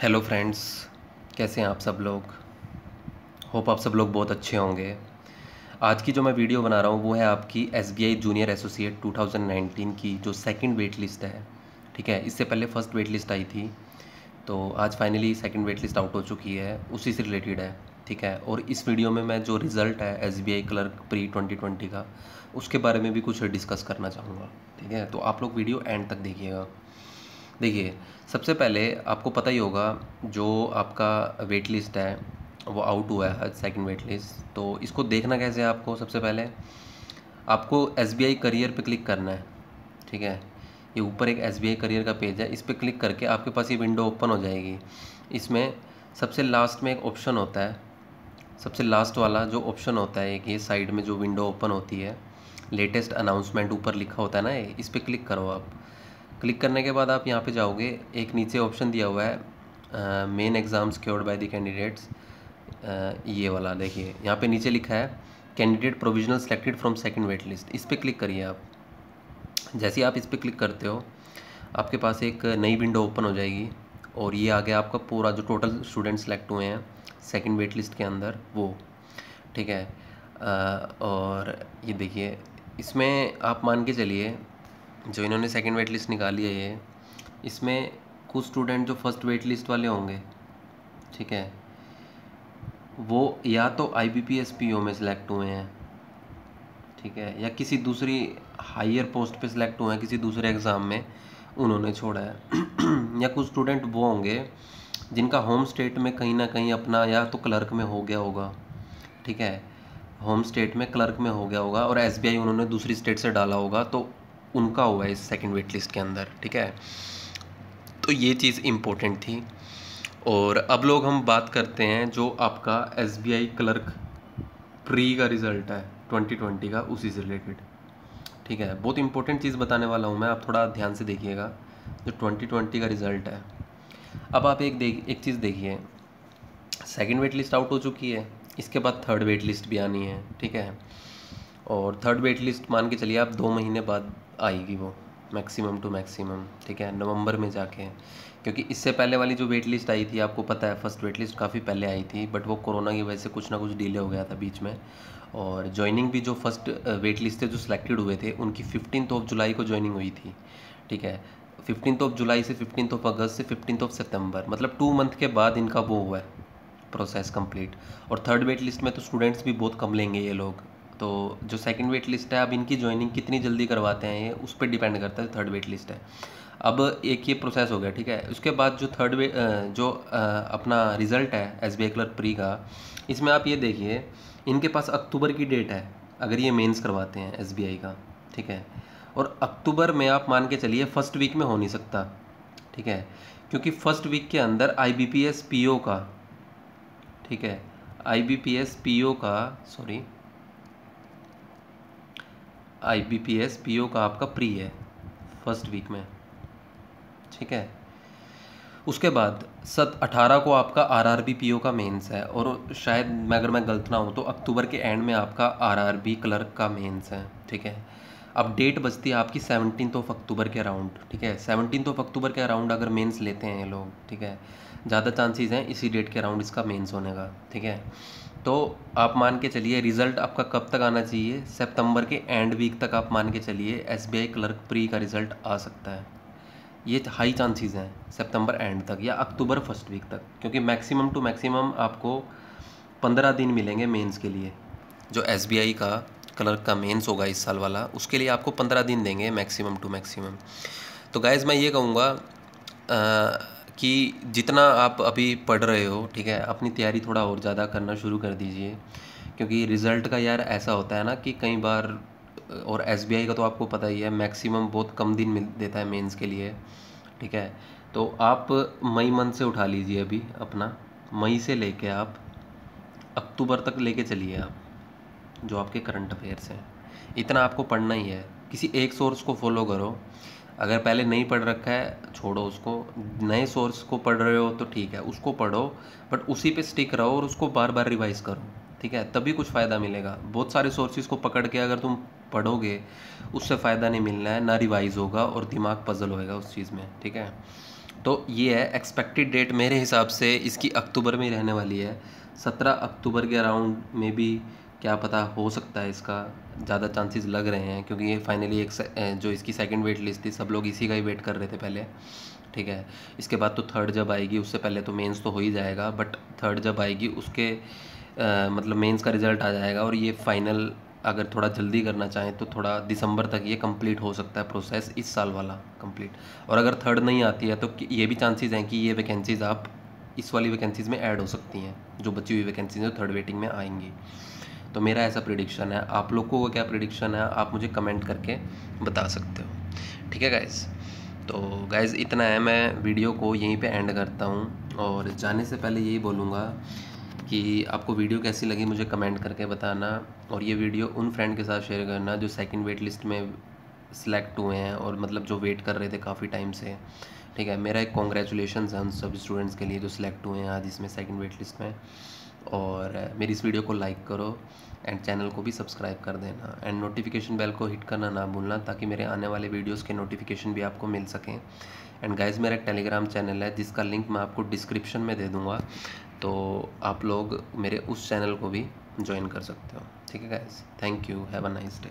Hello friends कैसे हैं आप सब लोग? होप आप सब लोग बहुत अच्छे होंगे। आज की जो मैं वीडियो बना रहा हूँ, वो है आपकी S B I junior associate 2019 की जो सेकंड वेट लिस्ट है। ठीक है, इससे पहले फ़र्स्ट वेट लिस्ट आई थी तो आज finally second wait list out हो चुकी है, उसी से रिलेटेड है। ठीक है, और इस वीडियो में मैं जो रिज़ल्ट है S B I clerk pre twenty twenty का, उसके बारे में भी कुछ डिस्कस करना चाहूँगा। ठीक है तो आप लोग वीडियो एंड तक देखिएगा। देखिए, सबसे पहले आपको पता ही होगा, जो आपका वेट लिस्ट है, वो आउट हुआ है सेकंड वेट लिस्ट तो इसको देखना कैसे है आपको सबसे पहले? आपको एस बी आई करियर पर क्लिक करना है, ठीक है? ये ऊपर एक एस बी आई करियर का पेज है, इस पर क्लिक करके आपके पास ये विंडो ओपन हो जाएगी। इसमें सबसे लास्ट में एक ऑप्शन होता है, सबसे लास्ट वाला जो ऑप्शन होता है, एक ये साइड में जो विंडो ओपन होती है लेटेस्ट अनाउंसमेंट ऊपर लिखा होता है ना इस पर क्लिक करो आप। क्लिक करने के बाद आप यहाँ पे जाओगे एक नीचे ऑप्शन दिया हुआ है main exam secured by the candidates ये वाला देखिए यहाँ पे नीचे लिखा है candidate provisional selected from second wait list इस पर क्लिक करिए आप। जैसे आप इस पर क्लिक करते हो आपके पास एक नई विंडो ओपन हो जाएगी और ये आ गया आपका पूरा जो टोटल स्टूडेंट सेलेक्ट हुए हैं सेकेंड वेट लिस्ट के अंदर वो ठीक है? आ, और ये देखिए इसमें आप मान के चलिए जो इन्होंने सेकंड वेट लिस्ट निकाली है ये, इसमें कुछ स्टूडेंट जो फ़र्स्ट वेट लिस्ट वाले होंगे, ठीक है, वो या तो I B P S P O में सिलेक्ट हुए हैं, ठीक है, या किसी दूसरी हायर पोस्ट पे सिलेक्ट हुए हैं, किसी दूसरे एग्ज़ाम में, उन्होंने छोड़ा है। या कुछ स्टूडेंट वो होंगे, जिनका होम स्टेट में कहीं ना कहीं अपना, या तो क्लर्क में हो गया होगा, ठीक है होम स्टेट में क्लर्क में हो गया होगा, और एसबीआई उन्होंने दूसरी स्टेट से डाला होगा तो उनका हुआ है इस सेकेंड वेट लिस्ट के अंदर, ठीक है? तो ये चीज़ इम्पोर्टेंट थी। और अब लोग हम बात करते हैं जो आपका S B I clerk pre का रिज़ल्ट है 2020 का, उसी से रिलेटेड ठीक है? बहुत इंपॉर्टेंट चीज़ बताने वाला हूँ मैं, आप थोड़ा ध्यान से देखिएगा, जो 2020 का रिज़ल्ट है। अब आप एक देख, एक चीज़ देखिए। सेकेंड वेट लिस्ट आउट हो चुकी है, इसके बाद थर्ड वेट लिस्ट भी आनी है, ठीक है? और थर्ड वेट लिस्ट मान के चलिए आप दो महीने बाद आएगी वो मैक्सिमम टू मैक्सिमम ठीक है? नवंबर में जाके। क्योंकि इससे पहले वाली जो वेट लिस्ट आई थी, आपको पता है फ़र्स्ट वेट लिस्ट काफ़ी पहले आई थी बट वो कोरोना की वजह से कुछ ना कुछ डिले हो गया था बीच में। और ज्वाइनिंग भी जो फ़र्स्ट वेट लिस्ट थे, जो सिलेक्टेड हुए थे, उनकी फिफ्टीन ऑफ़ जुलाई को ज्वाइनिंग हुई थी, ठीक है? फिफ्टीन ऑफ़ जुलाई से फिफ्टीन ऑफ़ अगस्त से फिफ्टीन ऑफ़ सितंबर मतलब टू मंथ के बाद इनका वो हुआ है प्रोसेस कंप्लीट और थर्ड वेट लिस्ट में तो स्टूडेंट्स भी बहुत कम लेंगे ये लोग। तो जो सेकंड वेट लिस्ट है, अब इनकी ज्वाइनिंग कितनी जल्दी करवाते हैं, ये उस पर डिपेंड करता है थर्ड वेट लिस्ट है। अब एक ये प्रोसेस हो गया, ठीक है? उसके बाद जो थर्ड वे जो अपना रिज़ल्ट है एस बी क्लर्क प्री का, इसमें आप ये देखिए, इनके पास अक्टूबर की डेट है, अगर ये मेंस करवाते हैं एस बी आई का, ठीक है? और अक्टूबर में आप मान के चलिए फ़र्स्ट वीक में हो नहीं सकता, ठीक है? क्योंकि फ़र्स्ट वीक के अंदर I B P S P O का, ठीक है? I B P S P O का sorry I B P S P O का आपका प्री है फ़र्स्ट वीक में। ठीक है? उसके बाद सत अठारह को आपका R R B P O का मेंस है और शायद मैं, अगर मैं गलत ना हूँ तो अक्टूबर के एंड में आपका आर आर बी क्लर्क का मेंस है। ठीक है? अब डेट बचती है आपकी सेवनटीन ऑफ़ अक्टूबर के अराउंड ठीक है? सेवनटीन ऑफ़ अक्टूबर के अराउंड अगर मेंस लेते हैं ये लोग, ठीक है? ज़्यादा चांसेस हैं इसी डेट के अराउंड इसका मेंस होने का। ठीक है? तो आप मान के चलिए रिज़ल्ट आपका कब तक आना चाहिए? सितंबर के एंड वीक तक आप मान के चलिए S B I clerk pre का रिज़ल्ट आ सकता है। ये हाई चांसेस हैं सितंबर एंड तक या अक्टूबर फ़र्स्ट वीक तक, क्योंकि मैक्सिमम टू मैक्सिमम आपको पंद्रह दिन मिलेंगे मेंस के लिए। जो एस बी आई का क्लर्क का मेंस होगा इस साल वाला, उसके लिए आपको पंद्रह दिन देंगे मैक्सिमम टू मैक्सिमम तो गाइज़ मैं ये कहूँगा कि जितना आप अभी पढ़ रहे हो, ठीक है, अपनी तैयारी थोड़ा और ज़्यादा करना शुरू कर दीजिए। क्योंकि रिज़ल्ट का यार ऐसा होता है ना कि कई बार, और एसबीआई का तो आपको पता ही है, मैक्सिमम बहुत कम दिन मिल देता है मेंस के लिए, ठीक है। तो आप मई मंथ से उठा लीजिए अभी अपना। मई से लेके आप अक्टूबर तक लेके चलिए आप, जो आपके करंट अफेयर्स हैं। इतना आपको पढ़ना ही है। किसी एक सोर्स को फॉलो करो। अगर पहले नहीं पढ़ रखा है, छोड़ो उसको। नए सोर्स को पढ़ रहे हो तो ठीक है, उसको पढ़ो बट उसी पे स्टिक रहो और उसको बार बार रिवाइज करो, ठीक है? तभी कुछ फ़ायदा मिलेगा। बहुत सारे सोर्सेज को पकड़ के अगर तुम पढ़ोगे, उससे फ़ायदा नहीं मिलना है, ना रिवाइज होगा और दिमाग पजल होएगा उस चीज़ में, ठीक है? तो ये है एक्सपेक्टेड डेट मेरे हिसाब से इसकी अक्टूबर में रहने वाली है। सत्रह अक्टूबर के अराउंड में भी क्या पता हो सकता है इसका ज़्यादा चांसेस लग रहे हैं क्योंकि ये फाइनली एक जो इसकी सेकंड वेट लिस्ट थी सब लोग इसी का ही वेट कर रहे थे पहले ठीक है? इसके बाद तो थर्ड जब आएगी उससे पहले तो मेंस तो हो ही जाएगा बट थर्ड जब आएगी उसके आ, मतलब मेंस का रिज़ल्ट आ जाएगा और ये फाइनल अगर थोड़ा जल्दी करना चाहें तो थोड़ा दिसंबर तक ये कंप्लीट हो सकता है प्रोसेस इस साल वाला कंप्लीट और अगर थर्ड नहीं आती है तो ये भी चांसेस हैं कि ये वैकेंसीज़ आप इस वाली वैकेंसीज़ में ऐड हो सकती हैं जो बची हुई वैकेंसीज हैं थर्ड वेटिंग में आएँगी। तो मेरा ऐसा प्रिडिक्शन है। आप लोगों को क्या प्रिडिक्शन है, आप मुझे कमेंट करके बता सकते हो। ठीक है गाइज़ तो गाइज़ इतना है। मैं वीडियो को यहीं पे एंड करता हूँ और जाने से पहले यही बोलूँगा कि आपको वीडियो कैसी लगी मुझे कमेंट करके बताना और ये वीडियो उन फ्रेंड के साथ शेयर करना जो सेकंड वेट लिस्ट में सिलेक्ट हुए हैं और मतलब जो वेट कर रहे थे काफ़ी टाइम से। ठीक है? मेरा एक कॉन्ग्रेचुलेशन है उन सब स्टूडेंट्स के लिए जो सिलेक्ट हुए हैं आज इसमें सेकेंड वेट लिस्ट में। और मेरी इस वीडियो को लाइक करो एंड चैनल को भी सब्सक्राइब कर देना एंड नोटिफिकेशन बेल को हिट करना ना भूलना ताकि मेरे आने वाले वीडियोस के नोटिफिकेशन भी आपको मिल सकें। एंड गाइज़ मेरा एक टेलीग्राम चैनल है जिसका लिंक मैं आपको डिस्क्रिप्शन में दे दूँगा तो आप लोग मेरे उस चैनल को भी ज्वाइन कर सकते हो। ठीक है guys thank you have a nice day